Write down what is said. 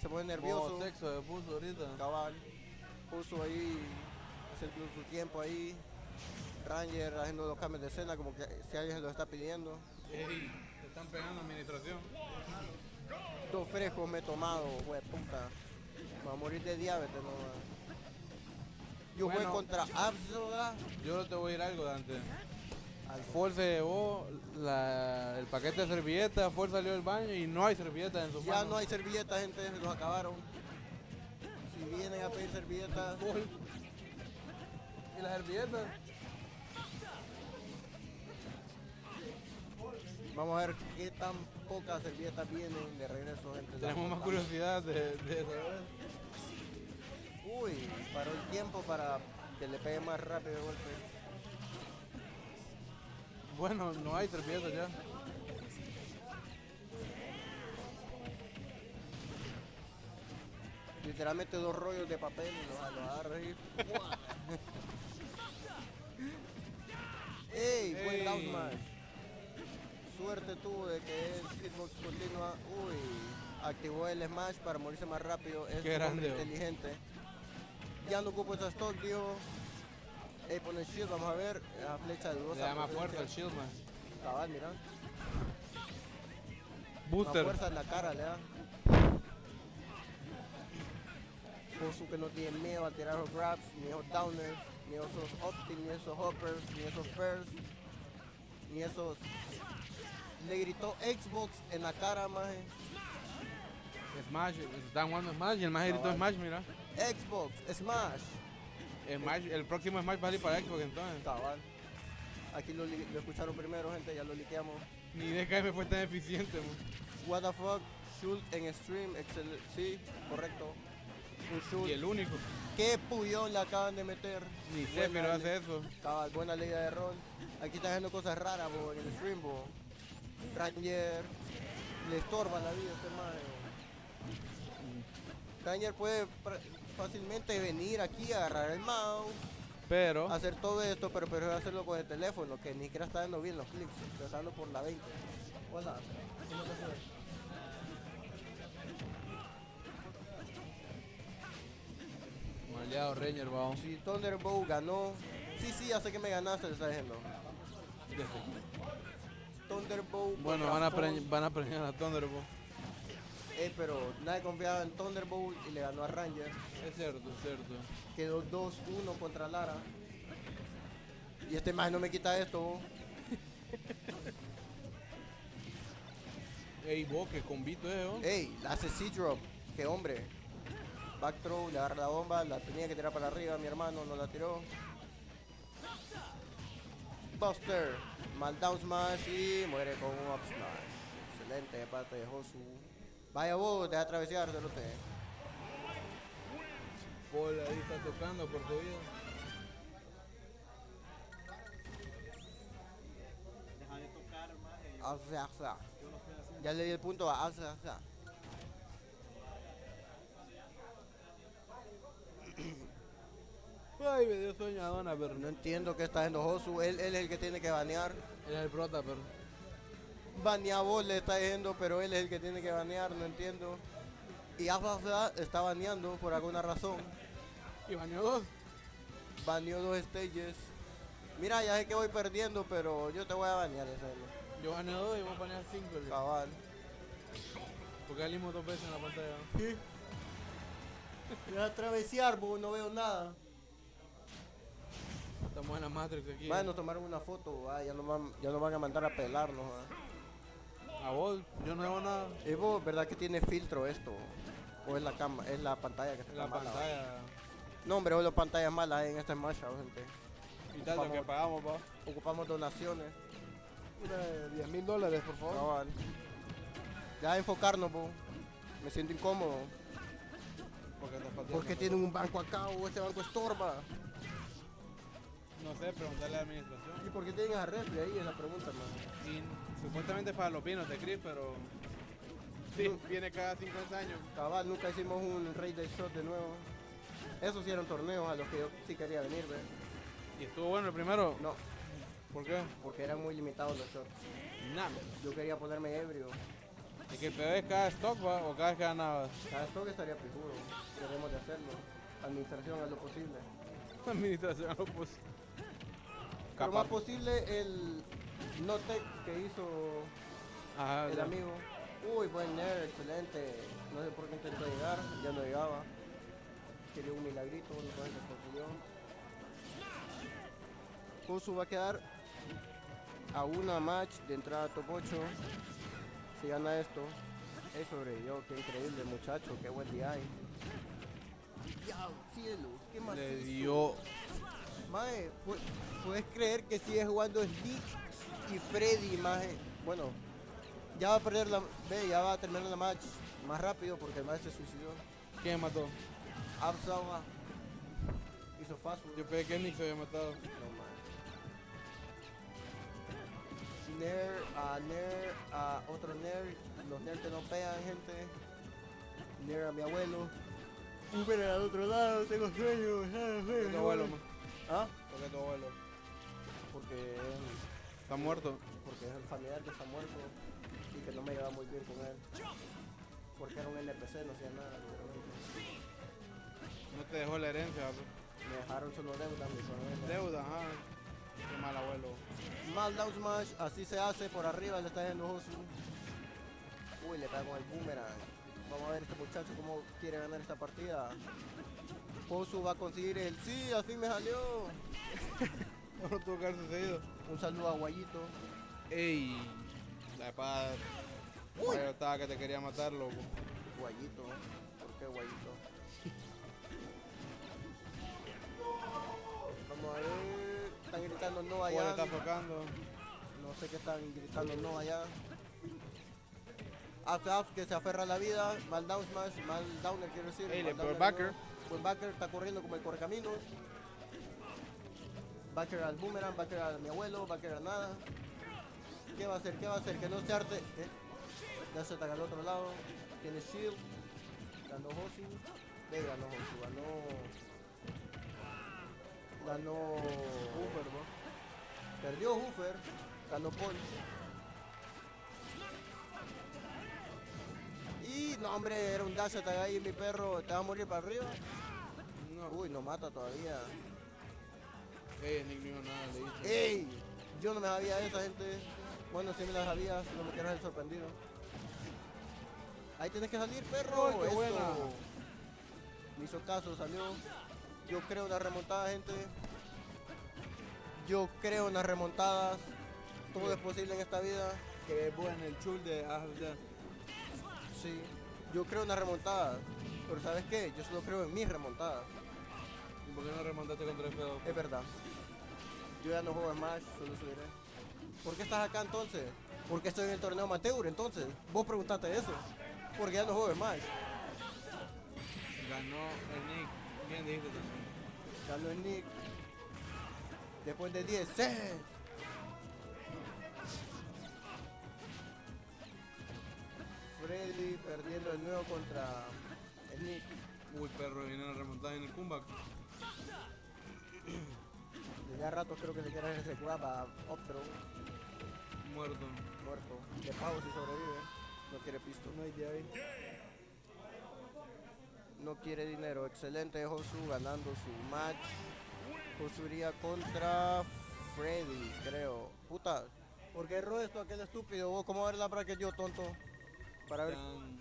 se pone nervioso. Modo sexo de puso ahorita. Cabal. Puso ahí, hacer su tiempo ahí. Ranger haciendo los cambios de escena como que si alguien se lo está pidiendo. Ey, te están pegando administración. Dos frescos me he tomado, wey, puta. Voy a morir de diabetes, no. va. Yo jugué Bueno. contra Absoda. Yo te voy a ir algo, Dante. Al Ford se llevó la- el paquete de servilletas, Ford salió del baño y no hay servilletas en su Ya no hay servilletas, gente, se los acabaron. Si vienen a pedir servilletas, ¿Y las servilletas? vamos a ver qué tan pocas servilletas vienen de regreso, gente. Tenemos más curiosidad de, de saber. Uy, paró el tiempo para que le pegue más rápido el golpe. Bueno, no hay servilletas ya. Literalmente dos rollos de papel y los, los agarra y... ¡Fua! ¡Ey! Buen down smash. Suerte tuvo de que el hitbox continua. Uy, activó el smash para morirse más rápido. Es Qué grande, oh. inteligente. Ya no ocupo esa stock, tío. Ey, pone shield, vamos a ver. La flecha de dudosa. Le da más fuerza al Shield, man. Cabal, mira. Más Booster. fuerza en la cara le da. Josu que no tiene miedo a tirar los grabs, ni esos downers, ni esos opting, ni esos hoppers, ni esos first, ni esos... Le gritó Xbox en la cara, maje. Smash, están jugando Smash y el más gritó. Smash, mira. Xbox, Smash. Smash. El próximo Smash va a salir para Xbox entonces. Cabal. Aquí lo, escucharon primero, gente, ya lo liqueamos. Ni DKM fue tan eficiente, man. What the fuck, shoot en stream, excel sí, correcto. Un shoot. Y el único. ¿Qué puyón le acaban de meter? Ni Buena Sephiroth hace eso. Cabal, buena ley de rol. Aquí están haciendo cosas raras, bo, en el stream, bo. Ranger le estorba la vida este maje. Ranger puede fácilmente venir aquí, agarrar el mouse, Pero, hacer todo esto, pero prefiere hacerlo con el teléfono, que ni siquiera está dando bien los clics, está dando por la 20. Hola, ¿cómo te fue? maleado Ranger, vamos. Si Thunderbolt ganó, sí, sí, ya sé que me ganaste, está diciendo. Thunderbolt. Bueno, van a, van a premiar a Thunderbolt. Eh, pero nadie confiaba en Thunderbolt y le ganó a Ranger. Es cierto, es cierto. Quedó 2-1 contra Lara. Y este más no me quita esto. Ey, vos, que convito es, ¿no? Ey, la hace C-Drop. Qué hombre. Back throw, le agarra la bomba, la tenía que tirar para arriba, mi hermano no la tiró. Buster, mal down smash y muere con un up smash. Excelente de parte de Josu. Vaya vos, deja atravesar, cerote. Paul ahí está tocando por tu vida. Deja de tocar más. Ah, lo. Ya le di el punto a Asa, o sea. Ay, me dio sueño a Donna, pero No no. entiendo qué está haciendo Josu. Él, él es el que tiene que banear. Él es el prota, pero. Banea vos le está diciendo, pero él es el que tiene que banear, no entiendo. Y Asa está baneando por alguna razón. Y bañó dos. Baneó dos stages. Mira, ya sé que voy perdiendo, pero yo te voy a banear, en serio. Yo bañé dos y vos bañás cinco. le- Cabal. Porque salimos dos veces en la pantalla. Sí. Voy a travesear, bo, no veo nada. Estamos en la Matrix aquí. Bueno, tomaron una foto, ah, ya, nos van, ya nos van a mandar a pelarnos. ah. A vos, yo no hago nada. Es vos, ¿verdad que tiene filtro esto? ¿O es la cama, es la pantalla que está En la mala? pantalla. No, hombre, o las pantallas malas en este Smash, ah, gente. Y tal, lo que pagamos, pa. Ocupamos donaciones. Una 10 mil dólares, por favor. Cabal. Ya enfocarnos, bo. Me siento incómodo. Porque estás pateando. ¿Por qué tienen un banco acá o este banco estorba? No sé, preguntarle a la administración. ¿Y por qué tienen a refri ahí? Es la pregunta, man. Y supuestamente para los vinos de Chris, pero. Sí, viene cada 50 años. Cabal, nunca hicimos un Raid de Shot de nuevo. Esos sí eran torneos a los que yo sí quería venir, ¿ves? Y estuvo bueno el primero. No, ¿Por qué? porque eran muy limitados los shots. Nada. Yo quería ponerme ebrio. Y que el peor es cada stock, va, o cada vez que ganabas. Cada stock estaría pijudo. Debemos de hacerlo. Administración es lo posible. Administración. Lo más posible el no-tech que hizo Ajá, el ya. amigo. Uy, buen nerd, excelente. No sé por qué intentó llegar, ya no llegaba. Quería un milagrito, no consiguió. Kosu va a quedar a una match de entrada a top 8. Si gana esto, es sobrevivió. Qué increíble muchacho, qué buen día hay. Cielo, qué Le dio. Mae, pu- puedes creer que sigue jugando Sneak y Freddy, mae. Bueno, ya va a perder la. Ve, ya va a terminar la match más rápido porque el mae se suicidó. ¿Quién mató? Absawa hizo fast. Yo pensé que Nick se había matado. No, mae. Ner, a Ner, a otro Ner, los Ner no pegan, gente. Ner a mi abuelo. Uber al otro lado, tengo sueño. ah, ¿Por sueño, qué tu abuelo? ¿Ah? ¿Por qué tu abuelo? Porque Está muerto. porque es el familiar que está muerto y que no me lleva muy bien con él. Porque era un NPC, no hacía nada. No te dejó la herencia, pues. Me dejaron solo deuda, mi familia. Deuda, ajá. Qué mal abuelo. Mal down smash, así se hace, por arriba le está yendo Josu. Uy, le pega con el boomerang. Vamos a ver este muchacho cómo quiere ganar esta partida. Josu va a conseguir el sí, fin me salió. No tuvo que haber sucedido. Un saludo a Guayito. Ey. La espada. Uy. Yo estaba que te quería matar, loco. Guayito, ¿por qué Guayito? Vamos a ver, están gritando no allá. está tocando. No sé qué están gritando no allá. Up, que se aferra a la vida. Mal down smash, mal downer quiero decir. Ey, le mal pegó el downer, backer. no. Buen backer, está corriendo como el correcaminos. Backer al boomerang, backer a mi abuelo, backer a nada. ¿Qué va a hacer? ¿Qué va a hacer? Que no se arte. ¿Eh? Ya se está al otro lado. Tiene shield. Ganó Hosu. Ve, ganó Hosu. Ganó. Ganó. Hoofer, ¿no? Perdió Hoofer. Ganó Paul. No, hombre, era un dash attack ahí, mi perro. Te va a morir para arriba. No. Uy, no mata todavía. Ey, Nick no hizo nada, le dije. ¡Ey! Yo no me sabía esa gente. Bueno, sí me la sabía, no me quiero ser sorprendido. Ahí tienes que salir, perro. Qué buena. Me hizo caso, salió. Yo creo en las remontadas, gente. Yo creo en las remontadas. Todo es posible en esta vida. Que es bueno el chul de ah. Sí. Yo creo en las remontadas. Pero ¿sabes qué? Yo solo creo en mis remontadas. ¿Y por qué no remontaste contra el pedo? Es verdad. Yo ya no juego Smash, solo subiré. ¿Por qué estás acá entonces? Porque estoy en el torneo amateur entonces. Vos preguntaste eso. Porque ya no juego Smash. Ganó el Nick. Bien dijiste también. Ganó el Nick. Después de 10. ¡Sí! Perdiendo de nuevo contra el Nick. Uy, perro, viene a remontar en el comeback. Desde hace rato creo que le quiere ese grab a Optro. Muerto. Muerto. De pavo si sobrevive. No quiere pisto. No hay de ahí. No quiere dinero. Excelente Josu ganando su match. Josu iría contra Freddy, creo. Puta. ¿Por qué erró esto aquel estúpido? ¿Vos cómo ver la bracket yo, tonto? Para ver.